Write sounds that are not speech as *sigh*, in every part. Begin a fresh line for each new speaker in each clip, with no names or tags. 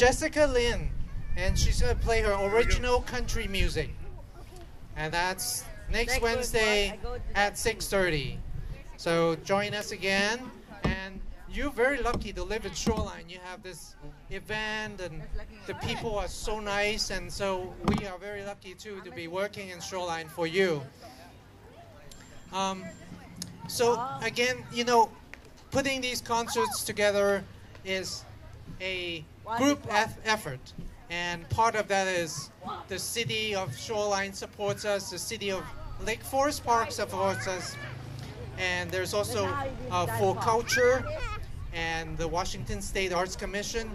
Jessica Lynn, and she's going to play her original country music. And that's next,
Next
Wednesday
Wednesday, I go to
at 6.30. So join us again. And you're very lucky to live in Shoreline. You have this event, and the people are so nice. And so we are very lucky, too, to be working in Shoreline for you. Um, so again, you know, putting these concerts together is a group eff- effort, and part of that is the city of Shoreline supports us, the city of Lake Forest Park supports us, and there's also uh, 4Culture and the Washington State Arts Commission,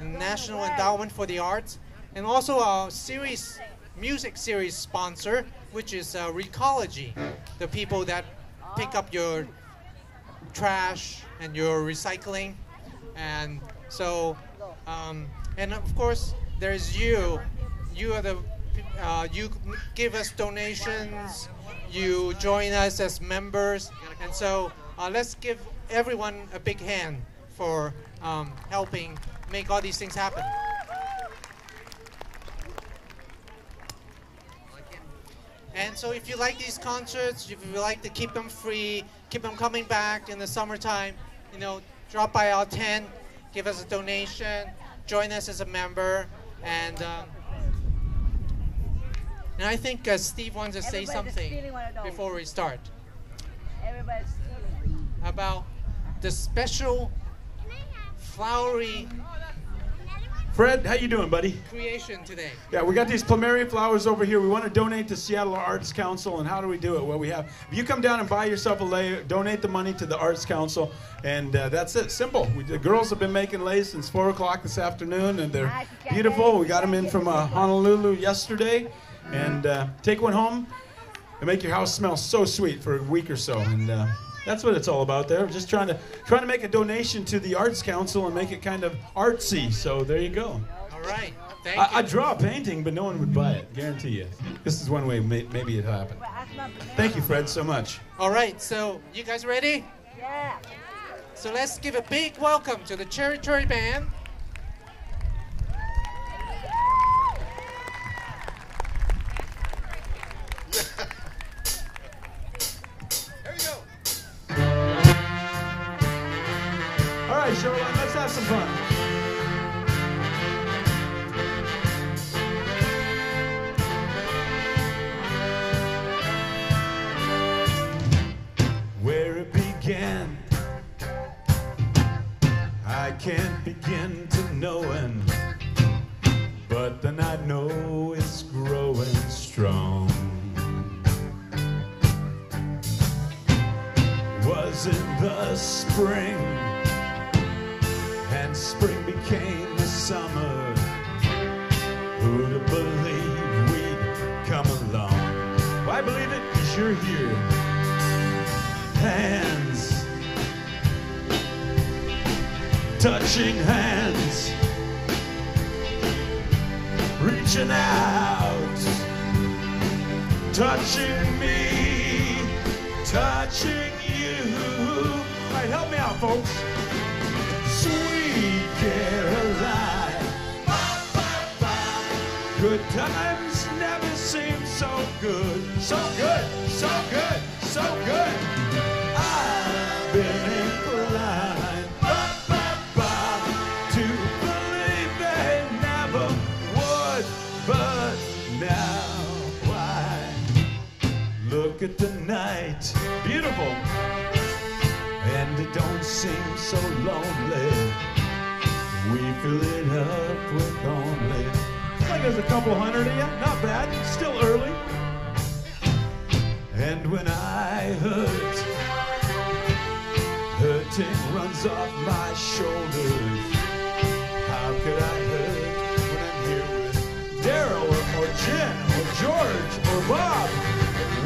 and National Endowment for the Arts, and also our series music series sponsor, which is uh, Recology, the people that pick up your trash and your recycling, and so, um, and of course, there's you. You are the uh, you give us donations, you join us as members, and so uh, let's give everyone a big hand for um, helping make all these things happen. And so if you like these concerts, if you like to keep them free, keep them coming back in the summertime, you know, drop by our tent, give us a donation, join us as a member, and um, and I think uh, Steve wants to say
Everybody's
something
of those.
before we start about the special flowery
Fred, how you doing, buddy?
creation today.
Yeah, we got these plumeria flowers over here. We want to donate to Seattle Arts Council, and how do we do it? Well, we have if you come down and buy yourself a lei, donate the money to the Arts Council, and uh, that's it. Simple. We, the girls have been making leis since four o'clock this afternoon, and they're beautiful. We got them in from uh, Honolulu yesterday, and uh, take one home and make your house smell so sweet for a week or so, and. That's what it's all about there. Just trying to trying to make a donation to the Arts Council and make it kind of artsy. So there you go.
All right. Thank
I,
you.
I draw a painting, but no one would buy it. Guarantee you. This is one way may, maybe it happened. Thank you, Fred, so much.
All right. So you guys ready?
Yeah.
So let's give a big welcome to the Cherry Cherry Band.
Have some fun. Good times never seem so good. So good, so good, so good. I've been inclined to believe they never would, but now why? Look at the night, beautiful, and it don't seem so lonely. We fill it up with only. Like there's a couple hundred of you. Not bad. Still early. And when I hurt, hurting runs off my shoulders. How could I hurt when I'm here with Daryl or, or Jen or George or Bob?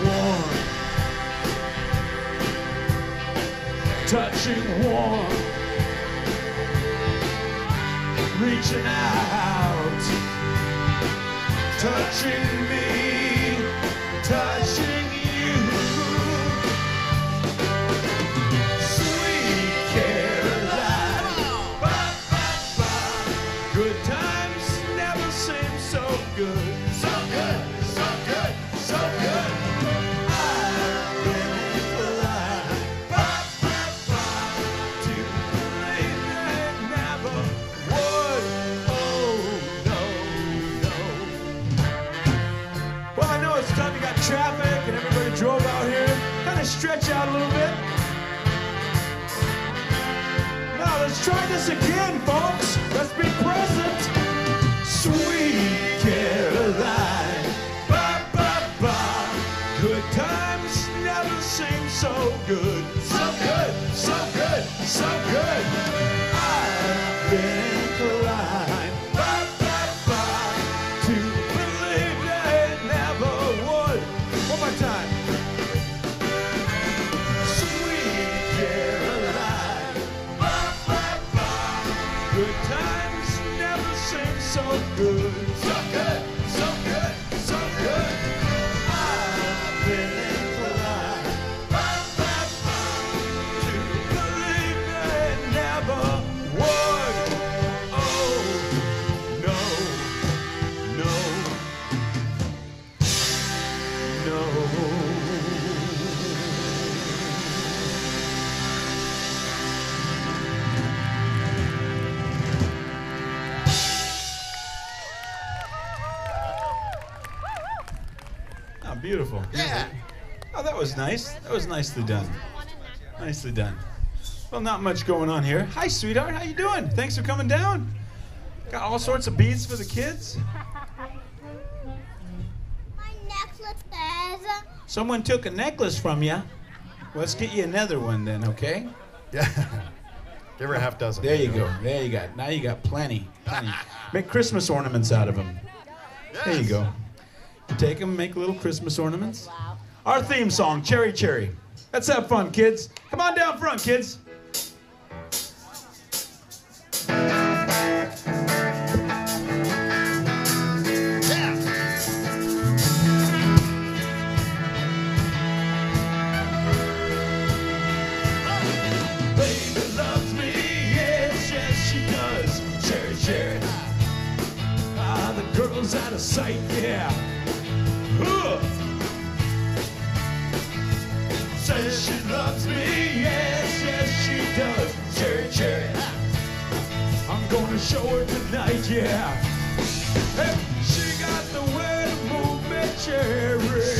Warm. Touching warm reaching out, touching me, touching out a little bit. Now let's try this again, folks. Let's be present. Sweet Caroline, ba ba ba. Good times never seem so good, so good, so good, so good. Oh, that was nice. That was nicely done. Nicely done. Well, not much going on here. Hi, sweetheart. How you doing? Thanks for coming down. Got all sorts of beads for the kids.
My necklace is.
Someone took a necklace from you. Let's get you another one then, okay?
Yeah. *laughs* Give her a half dozen.
There you go. There you got. Now you got plenty. Plenty. Make Christmas ornaments out of them. There you go. You take them, make little Christmas ornaments. Our theme song, Cherry Cherry. Let's have fun, kids. Come on down front, kids. Baby loves me, yes, yes, she does. Cherry, cherry. Ah, the girl's out of sight, yeah. Huh. Says she loves me, yes, yes, she does. Cherry, cherry. I'm gonna show her tonight, yeah. Hey, she got the way to move me, cherry.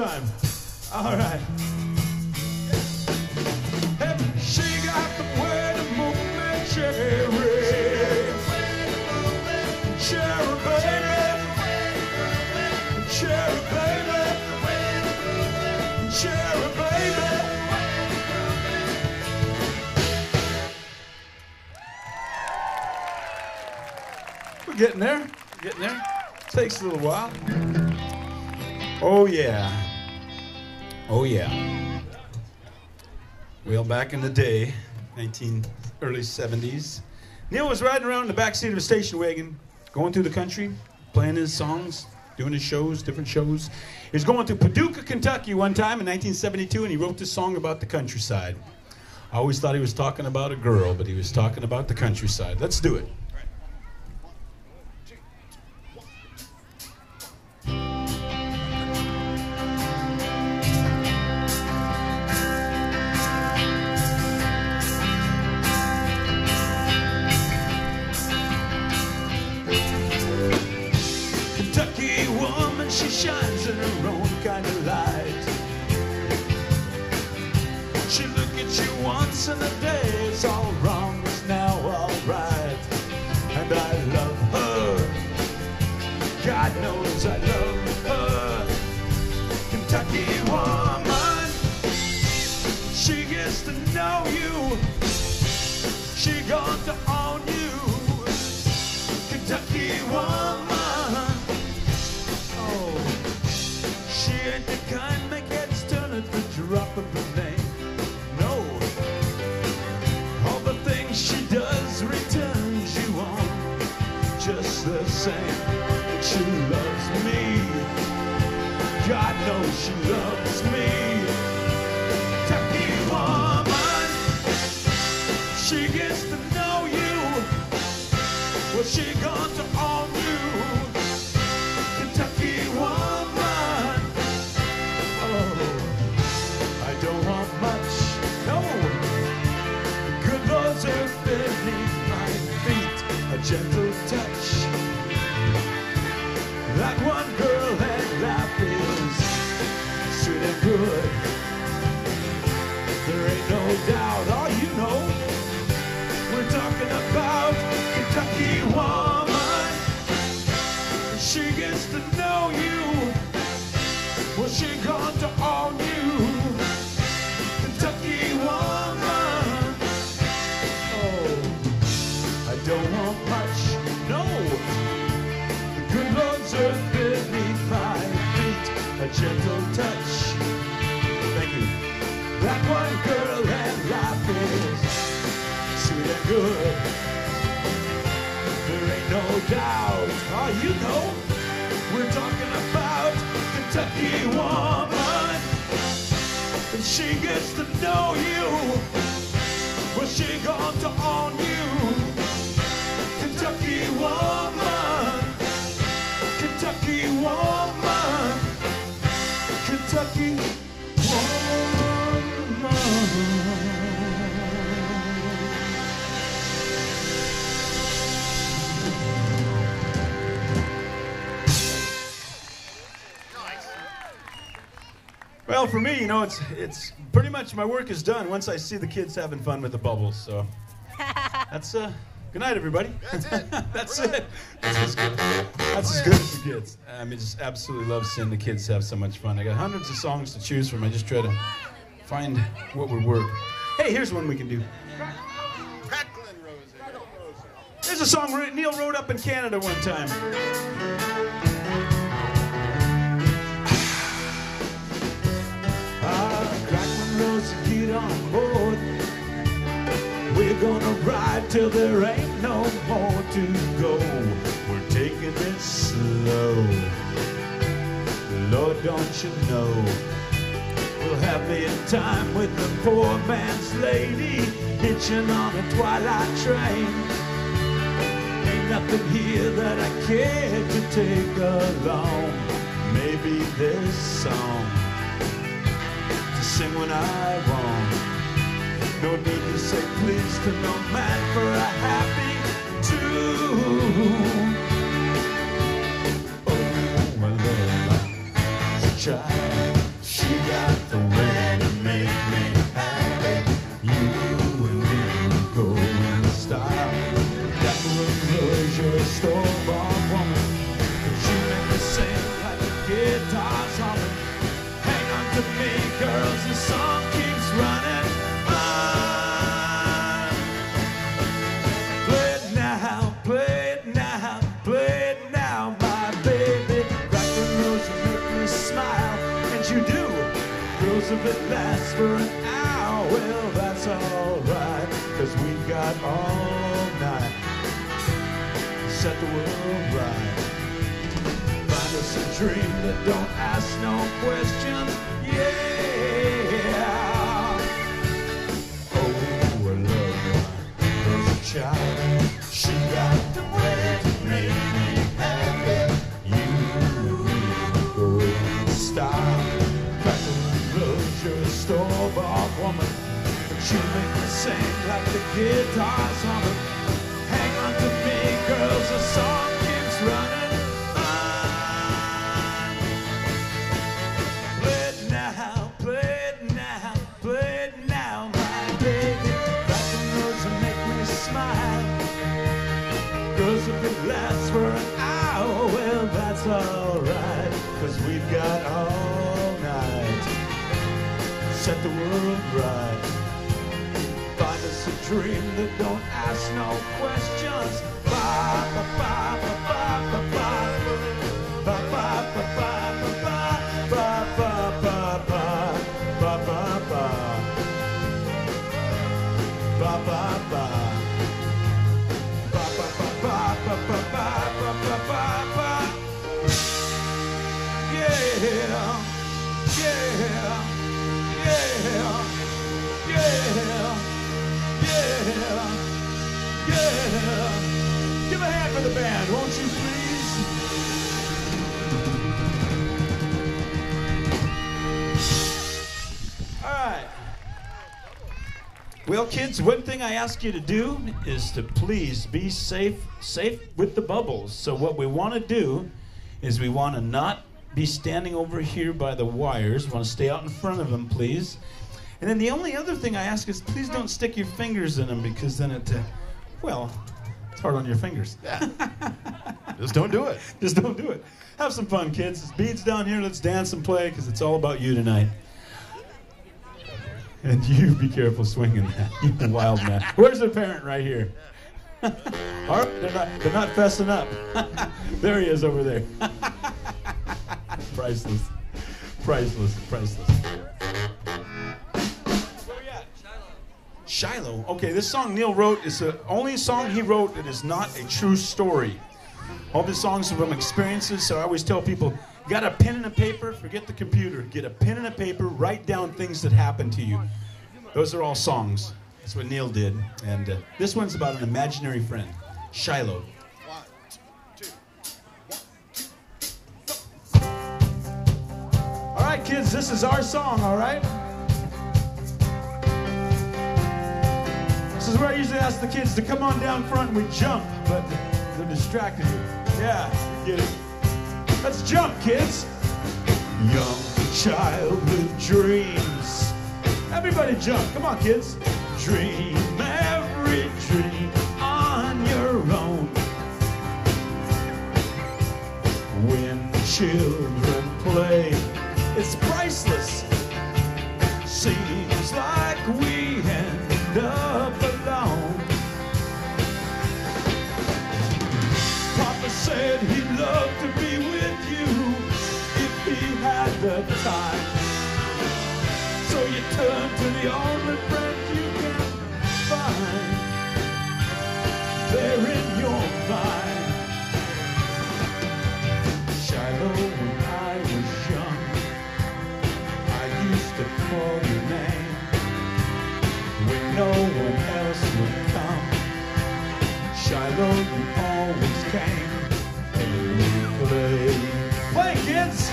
time. All right. She got the way to move Cherry. Cherry, baby. Cherry, baby. Cherry, baby. We're getting there. We're getting there. Takes a little while. Oh, yeah. Oh, yeah. Well, back in the day, 19 early 70s, Neil was riding around in the back seat of a station wagon, going through the country, playing his songs, doing his shows, different shows. He was going to Paducah, Kentucky one time in 1972, and he wrote this song about the countryside. I always thought he was talking about a girl, but he was talking about the countryside. Let's do it. She loves me. God knows she loves me. Gentle touch. That one girl and life is sweet and good. There ain't no doubt. All you know, we're talking about Kentucky woman. She gets to know you. Well, she gone to own gentle touch. Thank you. That one girl and life is sweet and good. There ain't no doubt. Oh, you know, we're talking about Kentucky woman. And she gets to know you. Well, she going to own you. Kentucky. Well, for me, you know, it's it's pretty much my work is done once I see the kids having fun with the bubbles. So *laughs* that's uh, good night, everybody.
That's it. *laughs*
that's
We're
it. That's as good. That's as good as it gets. I mean, just absolutely love seeing the kids have so much fun. I got hundreds of songs to choose from. I just try to find what would work. Hey, here's one we can do. There's a song Neil wrote up in Canada one time. *sighs* Ah, Cracklin' Rosie, get on board. We're gonna ride till there ain't no more to go. We're taking it slow. Lord, don't you know? We'll have me in time with the poor man's lady hitching on a twilight train. Ain't nothing here that I care to take along. Maybe this song to sing when I want. No need to say please to no man for a happy tune. Oh, my love, child, she got the way to make me happy. You and me in style. That your store-bought woman. A humming. Hang on to me, girls, the song If it lasts for an hour, well, that's alright. Cause we've got all night. to Set the world right. Find us a dream that don't ask no questions. Yeah. You make me sing like the guitar's humming. Hang on to me, girls, the song keeps running on. Now, now, now, my baby. Make me smile. Cause if it lasts for an hour, well, that's we've got all night. Set the world right. Dream that don't ask no questions. Ba, ba, ba, ba, ba, ba, ba. Ba, ba, ba, ba, ba, ba. Ba, ba, ba, ba. Ba, ba, ba. Ba, ba, ba. Ba, ba, ba, ba, ba, yeah, yeah. Give a hand for the band, won't you please? All right. Well, kids, one thing I ask you to do is to please be safe, safe with the bubbles. So what we want to do is we want to not be standing over here by the wires. We want to stay out in front of them, please. And then the only other thing I ask is please don't stick your fingers in them because then it, uh, well, it's hard on your fingers. Yeah. *laughs*
Just don't do it.
Just don't do it. Have some fun, kids. It's beads down here. Let's dance and play because it's all about you tonight. And you be careful swinging that, you *laughs* wild man. Where's the parent right here? *laughs* all right, they're not, they're not fessing up. there he is over there. priceless, priceless, priceless. Shiloh. Okay, this song Neil wrote is the only song he wrote that is not a true story. All the songs are from experiences, so I always tell people, you got a pen and a paper, forget the computer. Get a pen and a paper, write down things that happened to you. Those are all songs. That's what Neil did. And uh, this one's about an imaginary friend, Shiloh. All right, kids, this is our song, all right? Is where I usually ask the kids to come on down front and we jump, but they're distracted. Yeah, get it. Let's jump, kids. Young child with dreams. Everybody jump. Come on, kids. Dream every dream on your own. When children play, it's priceless. Seems like we said he'd love to be with you if he had the time. So you turn to the only friend you can find. They're in your mind. Shiloh, when I was young, I used to call your name when no one else would come. Shiloh, you always came. Play, kids!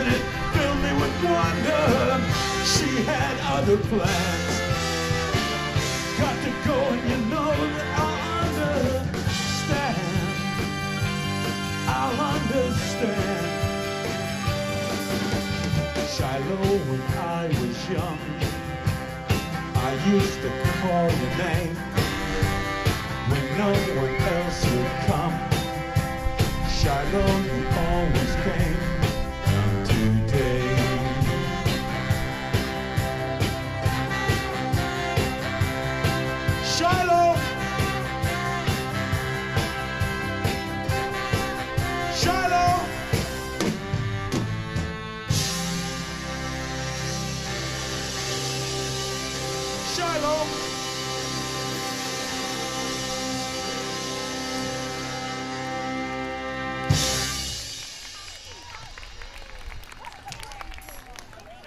And it filled me with wonder. She had other plans. Got to go and you know that I'll understand. I'll understand. Shiloh, when I was young, I used to call your name when no one else would come. Shiloh, you always came.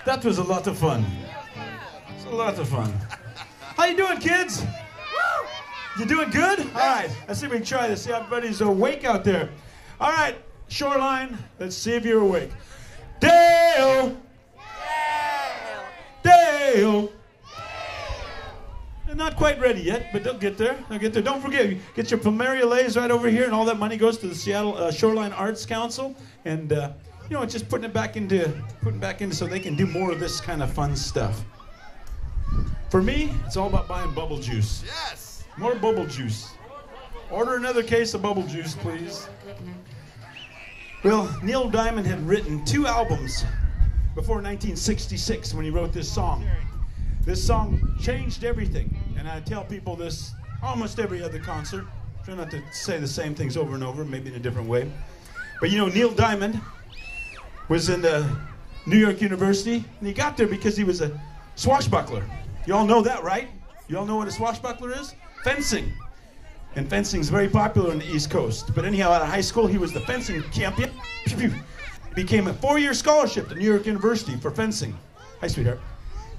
That was a lot of fun. It's a lot of fun. How you doing, kids? You doing good? All right. Let's see if we can try this. See, everybody's awake out there. All right, Shoreline. Let's see if you're awake. Dale. Dale. They're not quite ready yet, but they'll get there. They'll get there. Don't forget, get your plumeria leis right over here, and all that money goes to the Seattle uh, Shoreline Arts Council, and uh, you know, just putting it back into putting back into so they can do more of this kind of fun stuff. For me, it's all about buying bubble juice.
Yes.
More bubble juice. Order another case of bubble juice, please. Well, Neil Diamond had written two albums before 1966 when he wrote this song. This song changed everything, and I tell people this almost every other concert. Try not to say the same things over and over, maybe in a different way. But you know, Neil Diamond was in the New York University, and he got there because he was a swashbuckler. You all know that, right? You all know what a swashbuckler is? Fencing. And fencing is very popular on the East Coast. But anyhow, out of high school, he was the fencing champion. *laughs* Became a four-year scholarship to New York University for fencing. Hi, sweetheart.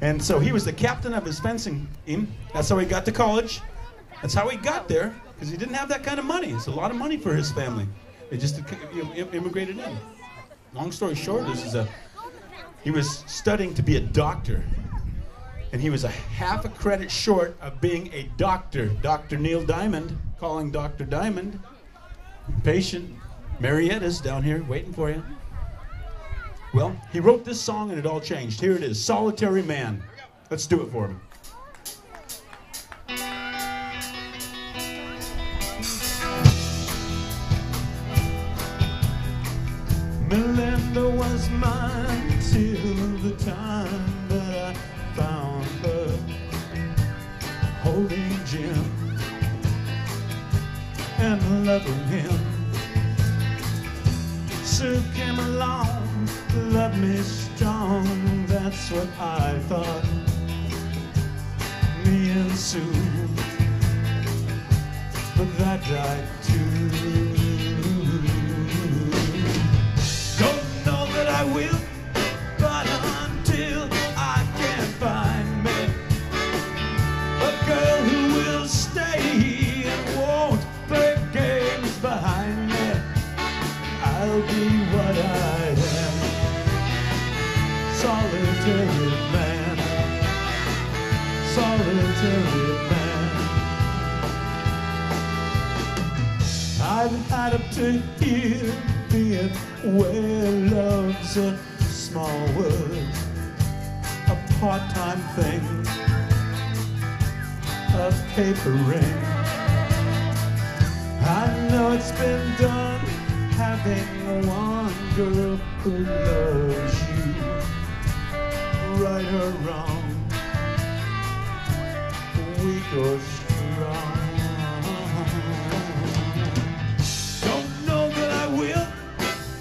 And so he was the captain of his fencing team. That's how he got to college. That's how he got there, because he didn't have that kind of money. It's a lot of money for his family. They just immigrated in. Long story short, this is a he was studying to be a doctor. And he was a half a credit short of being a doctor. Dr. Neil Diamond, calling Dr. Diamond. Patient Marietta's down here waiting for you. Well, he wrote this song and it all changed. Here it is Solitary Man. Let's do it for him. Loving him. Sue came along, loved me strong, that's what I thought. Me and Sue, but that died too. Don't know that I will, Solitary man, solitary man. I've had up to here being where love's a small word, a part-time thing, a paper ring. I know it's been done having one girl who loves you, right or wrong, weak or strong. Don't know that I will,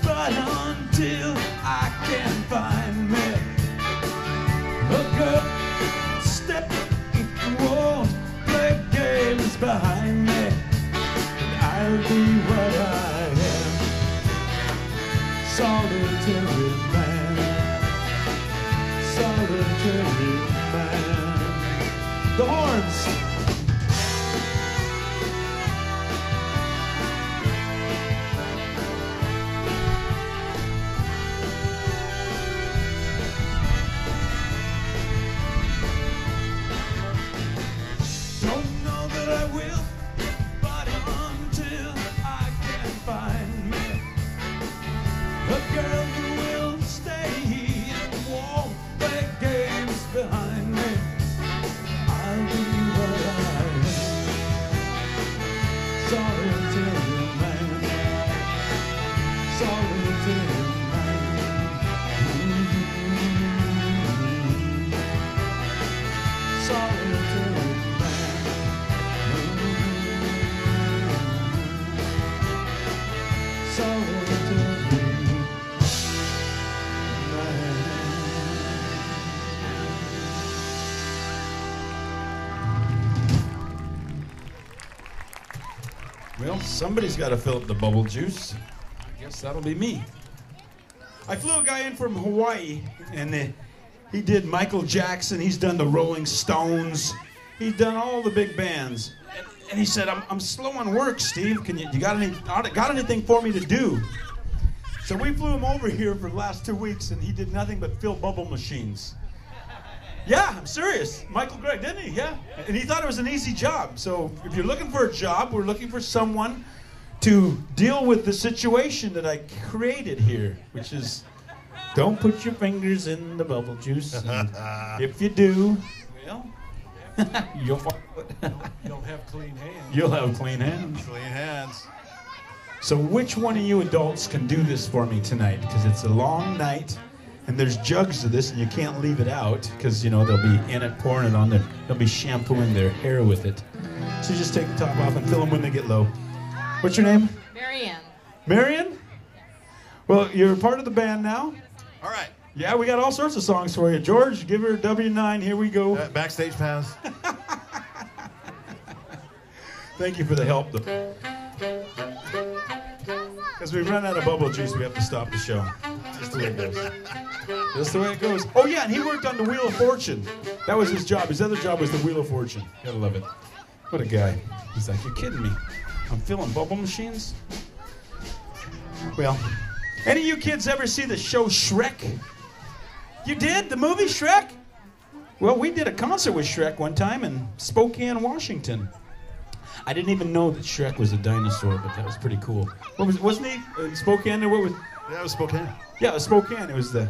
but until I can find me a up, step won't play games behind me. And I'll be what I am, solitary solitary man. The horns. Somebody's got to fill up the bubble juice. I guess that'll be me. I flew a guy in from Hawaii, and uh, he did Michael Jackson. He's done the Rolling Stones. He's done all the big bands. And, and he said, I'm, "I'm slow on work, Steve. Can you, you got any got anything for me to do?" So we flew him over here for the last two weeks, and he did nothing but fill bubble machines. Yeah, I'm serious. Michael Gregg, didn't he? Yeah. And he thought it was an easy job. So if you're looking for a job, we're looking for someone to deal with the situation that I created here, which is don't put your fingers in the bubble juice. *laughs* if you do, well, *laughs* you'll *laughs*
You'll have clean hands.
you'll have clean hands.
Clean hands.
So which one of you adults can do this for me tonight? Because it's a long night, and there's jugs of this, and you can't leave it out because you know they'll be in it, pouring it on there. They'll be shampooing their hair with it. So just take the top off and fill them when they get low. What's your name?
Marianne.
Marion. Well, you're part of the band now.
All right.
Yeah, we got all sorts of songs for you. George, give her a W9. Here we go.
Uh, backstage pass. *laughs*
Thank you for the help, though. Because we've run out of bubble juice, we have to stop the show. Just the way it goes. *laughs* Just the way it goes. Oh yeah, and he worked on the Wheel of Fortune. That was his job. His other job was the Wheel of Fortune. Gotta love it. What a guy. He's like, you're kidding me. I'm filling bubble machines. Well, any of you kids ever see the show Shrek? You did the movie Shrek? Well, we did a concert with Shrek one time in Spokane, Washington. I didn't even know that Shrek was a dinosaur, but that was pretty cool. What was wasn't he in Spokane? Or what was?
That was Spokane.
Yeah, it was Spokane. It was the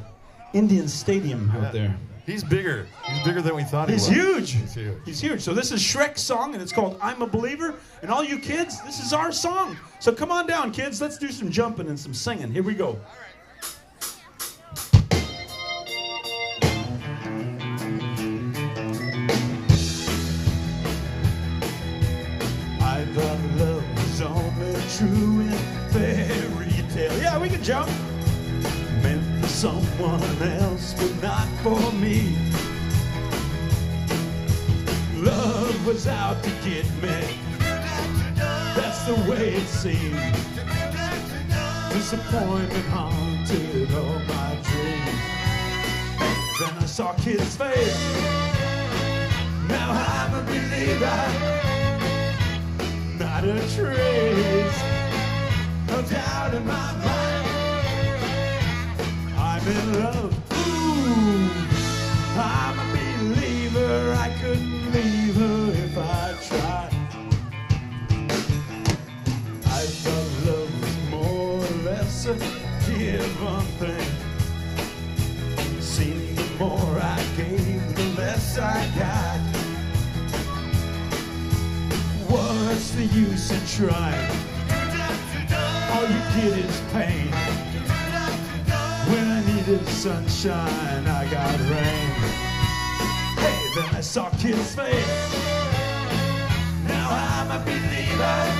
Indian Stadium out
Yeah.
there.
He's bigger. He's bigger than we thought
He's
he was.
huge.
He's huge.
He's huge. So this is Shrek's song, and it's called "I'm a Believer." And all you kids, this is our song. So come on down, kids. Let's do some jumping and some singing. Here we go. I thought love was only true in fairy tale. Yeah, we can jump. Someone else, but not for me. Love was out to get me. That's the way it seemed. Disappointment haunted all my dreams. Then I saw Kid's face. Now I'm a believer. Not a trace of doubt in my mind. I'm in love. Ooh, I'm a believer. I couldn't leave her if I tried. I thought love was more or less a given thing. Seemed the more I gave, the less I got. What's the use in trying? All you get is pain is sunshine, I got rain. Hey, then I saw Kid's face. Now I'm a believer.